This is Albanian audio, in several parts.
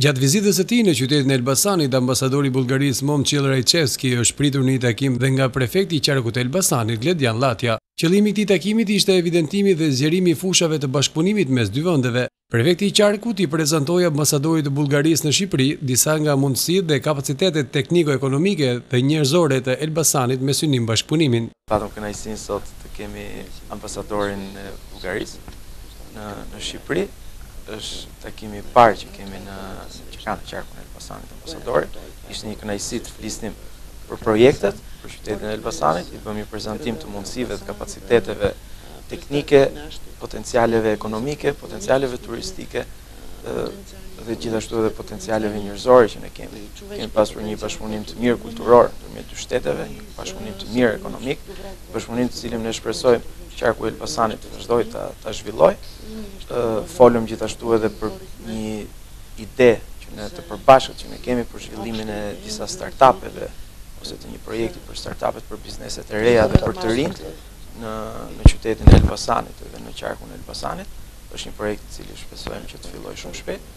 Gjatë vizitës së tij në qytetin e Elbasanit, ambasadori i Bullgarisë, Momçill Rajçevski, është pritur në një takim dhe nga prefekti i qarkut të Elbasanit, Gledian Llatja. Qëllimi i këtij takimit ishte evidentimi dhe zgjerimi i fushave të bashkëpunimit mes dy vendeve. Prefekti i qarkut i prezantoi ambasadorit të Bullgarisë në Shqipëri disa nga mundësitë dhe kapacitetet tekniko-ekonomike dhe njerëzore të Elbasanit me synim bashkëpunimin. Patëm kënaqësinë sot të kemi ambasadorin e Bullgarisë në në Shqipëri. Është takimi i parë që kemi në që ka në qarkun e Elbasanit ambasadori. Ishte një kënaqësi të flisnim për projektet për qytetin e Elbasanit, i bëmë një prezantim të mundësive dhe kapaciteteve teknike, potencialeve ekonomike, potencialeve turistike dhe gjithashtu edhe potencialeve njerëzore që ne kemi. Kemi pasur një bashkëpunim të mirë kulturor ndërmjet dy shteteve, një bashkëpunim të mirë ekonomik, bashkëpunim të cilin ne shpresojmë qarku i Elbasanit të vazhdojë të, të zhvillojë. Folëm gjithashtu edhe për një ide që ne të përbashkët që ne kemi për zhvillimin e disa startupeve ose të një projekti për startupet për bizneset e reja dhe për të rinjtë në, në qytetin e Elbasanit dhe në qarkun e Elbasanit. Është një projekt i cili shpresojmë që të fillojë shumë shpejt.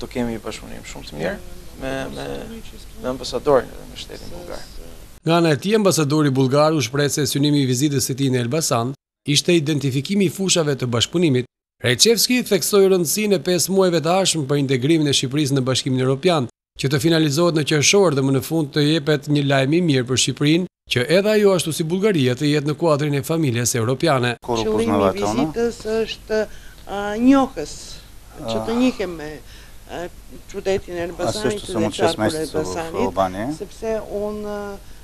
Do kemi bashkëpunim shumë të mirë me me me ambasadorin dhe me shtetin bullgar. Nga ana e tij, ambasadori bullgar u shpreh se synimi i vizitës së tij në Elbasan ishte identifikimi i fushave të bashkëpunimit. Rajçevski theksoi rëndësinë e pesë muajve të ardhshëm për integrimin e Shqipërisë në Bashkimin Europian, që të finalizohet në qershor dhe më në fund të jepet një lajm i mirë për Shqipërinë, që edhe ajo ashtu si Bullgaria të jetë në kuadrin e familjes europiane. Qëllimi i vizitës është njohës, që të njihem me qytetin e Elbasanit dhe qarkun e Elbasanit, sepse unë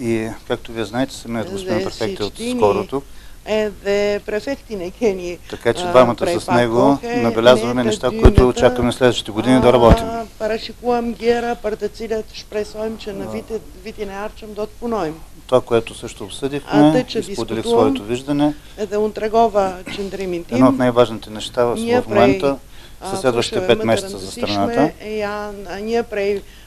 И, както вие знаете, самият господин префект е отскоро тук. Е, е, е така че двамата с него набелязваме неща, които очакваме следващите години да работим. Това, което също обсъдихме, изподелих своето виждане. Едно от най-важните неща в момента са следващите пет месеца за страната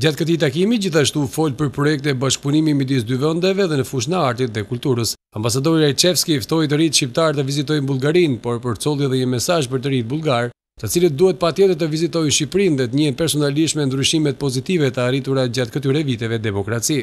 Gjatë këtij takimi gjithashtu u fol për projekte bashkëpunimi midis dy vendeve dhe në fushën e artit dhe kulturës. Ambasadori Rajçevski ftoi të rinjtë shqiptarë të vizitojnë Bullgarinë, por përcolli edhe një mesazh për të rinjtë bullgarë, të cilët duhet patjetër të vizitojnë Shqipërinë dhe të njihen personalisht me ndryshimet pozitive të arritura gjatë këtyre viteve demokraci.